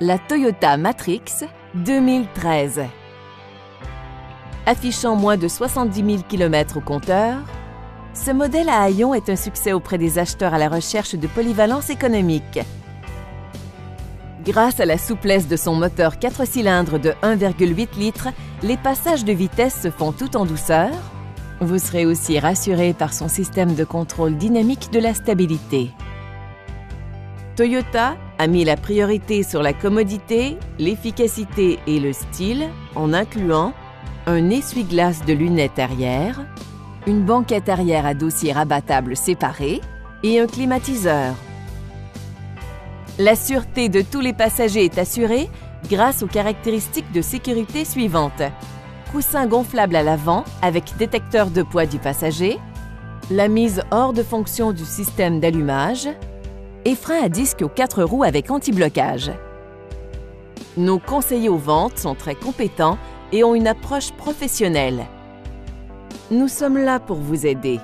la Toyota Matrix 2013. Affichant moins de 70 000 km au compteur, ce modèle à haillons est un succès auprès des acheteurs à la recherche de polyvalence économique. Grâce à la souplesse de son moteur 4 cylindres de 1,8 litres, les passages de vitesse se font tout en douceur. Vous serez aussi rassuré par son système de contrôle dynamique de la stabilité. Toyota a mis la priorité sur la commodité, l'efficacité et le style en incluant un essuie-glace de lunettes arrière, une banquette arrière à dossier rabattable séparé et un climatiseur. La sûreté de tous les passagers est assurée grâce aux caractéristiques de sécurité suivantes. Coussin gonflable à l'avant avec détecteur de poids du passager, la mise hors de fonction du système d'allumage et frein à disque aux quatre roues avec anti-blocage. Nos conseillers aux ventes sont très compétents et ont une approche professionnelle. Nous sommes là pour vous aider.